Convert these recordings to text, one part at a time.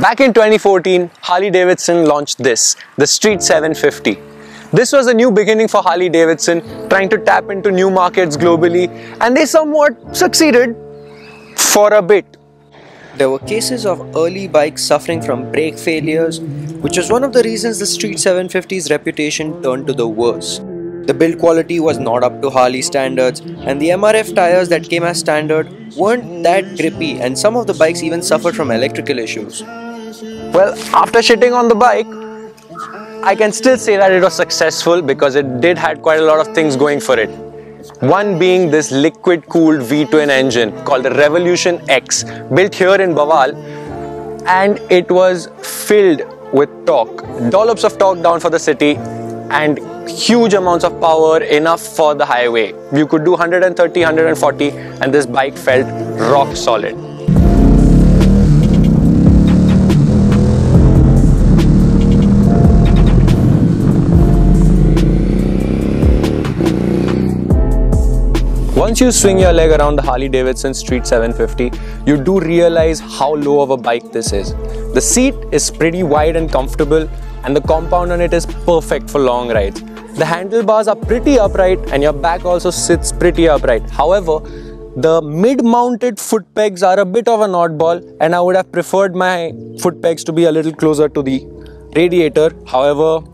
Back in 2014, Harley Davidson launched this, the Street 750. This was a new beginning for Harley Davidson, trying to tap into new markets globally, and they somewhat succeeded for a bit. There were cases of early bikes suffering from brake failures, which was one of the reasons the Street 750's reputation turned to the worse. The build quality was not up to Harley standards, and the MRF tires that came as standard weren't that grippy, and some of the bikes even suffered from electrical issues. Well, after shitting on the bike, I can still say that it was successful because it did had quite a lot of things going for it. One being this liquid cooled V-twin engine called the Revolution X, built here in Bawal, and it was filled with torque, dollops of torque down for the city, and huge amounts of power enough for the highway. You could do 130, 140 and this bike felt rock solid. Once you swing your leg around the Harley Davidson Street 750, you do realize how low of a bike this is. The seat is pretty wide and comfortable and the compound on it is perfect for long rides. The handlebars are pretty upright and your back also sits pretty upright. However, the mid-mounted foot pegs are a bit of an oddball and I would have preferred my foot pegs to be a little closer to the radiator. However,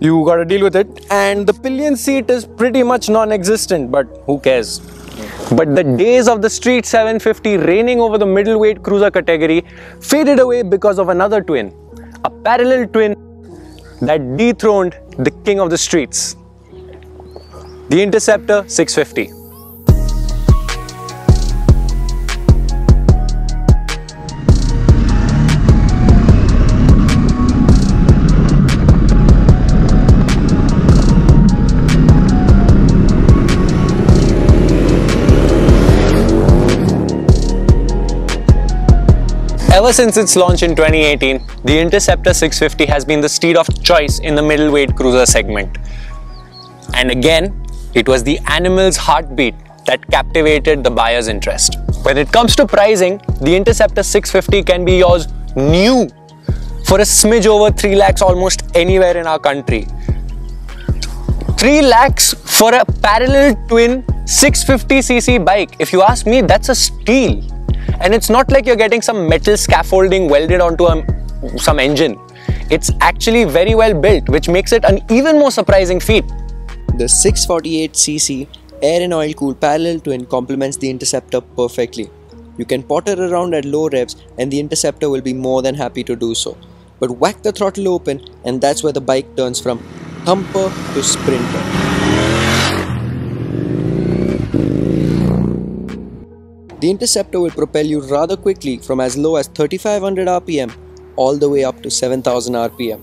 you gotta deal with it. And the pillion seat is pretty much non-existent, but who cares? But the days of the Street 750 reigning over the middleweight cruiser category faded away because of another twin a parallel twin that dethroned the king of the streets, the Interceptor 650. Ever since its launch in 2018, the Interceptor 650 has been the steed of choice in the middleweight cruiser segment. And again, it was the animal's heartbeat that captivated the buyer's interest. When it comes to pricing, the Interceptor 650 can be yours new for a smidge over 3 lakhs almost anywhere in our country. 3 lakhs for a parallel twin 650cc bike. If you ask me, that's a steal. And it's not like you're getting some metal scaffolding welded onto a, some engine. It's actually very well built, which makes it an even more surprising feat. The 648cc air and oil cooled parallel twin complements the Interceptor perfectly. You can potter around at low revs and the Interceptor will be more than happy to do so. But whack the throttle open and that's where the bike turns from thumper to sprinter. The Interceptor will propel you rather quickly from as low as 3500 rpm all the way up to 7000 rpm.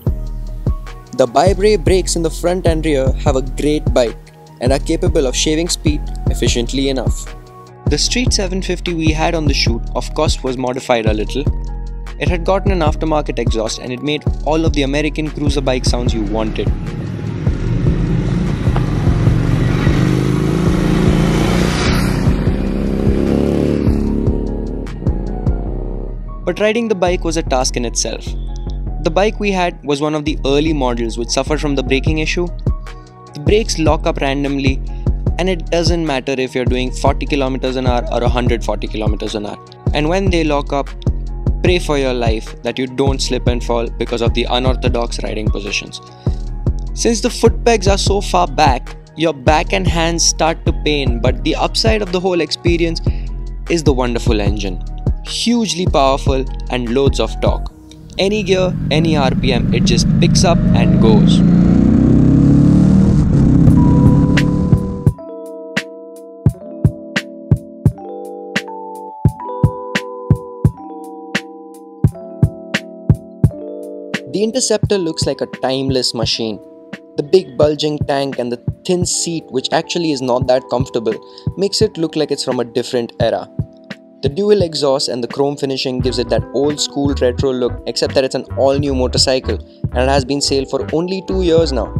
The ByBre brakes in the front and rear have a great bite and are capable of shaving speed efficiently enough. The Street 750 we had on the shoot of course was modified a little. It had gotten an aftermarket exhaust and it made all of the American cruiser bike sounds you wanted. But riding the bike was a task in itself. The bike we had was one of the early models which suffered from the braking issue. The brakes lock up randomly and it doesn't matter if you're doing 40 km an hour or 140 km an hour. And when they lock up, pray for your life that you don't slip and fall because of the unorthodox riding positions. Since the foot pegs are so far back, your back and hands start to pain, but the upside of the whole experience is the wonderful engine hugely powerful and loads of torque. Any gear, any RPM, it just picks up and goes. The Interceptor looks like a timeless machine. The big bulging tank and the thin seat, which actually is not that comfortable, makes it look like it's from a different era. The dual exhaust and the chrome finishing gives it that old school retro look except that it's an all new motorcycle and it has been sale for only 2 years now.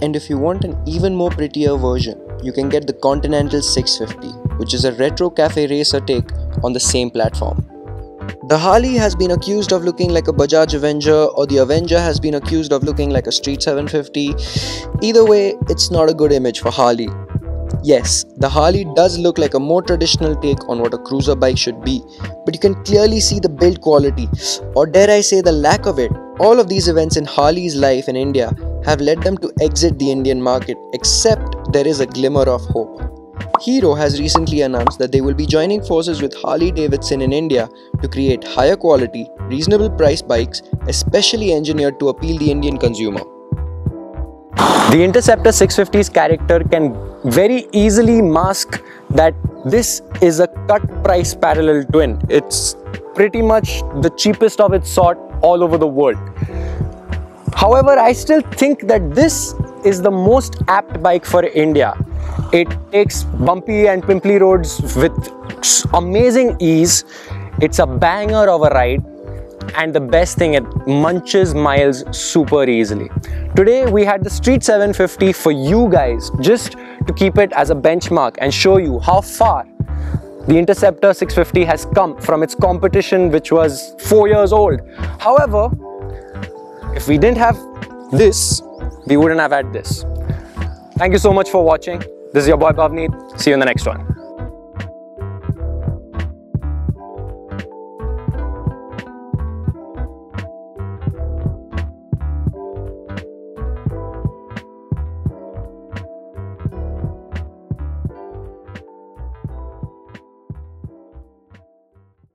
And if you want an even more prettier version, you can get the Continental 650 which is a retro cafe racer take on the same platform. The Harley has been accused of looking like a Bajaj Avenger, or the Avenger has been accused of looking like a Street 750. Either way, it's not a good image for Harley. Yes, the Harley does look like a more traditional take on what a cruiser bike should be, but you can clearly see the build quality, or dare I say the lack of it. All of these events in Harley's life in India have led them to exit the Indian market, except there is a glimmer of hope. Hero has recently announced that they will be joining forces with Harley Davidson in India to create higher quality, reasonable price bikes, especially engineered to appeal the Indian consumer. The Interceptor 650's character can very easily mask that this is a cut price parallel twin. It's pretty much the cheapest of its sort all over the world. However, I still think that this is the most apt bike for India. It takes bumpy and pimply roads with amazing ease. It's a banger of a ride and the best thing it munches miles super easily. Today we had the street 750 for you guys just to keep it as a benchmark and show you how far the interceptor 650 has come from its competition which was four years old. However if we didn't have this we wouldn't have had this. Thank you so much for watching. This is your boy Bhavneet. See you in the next one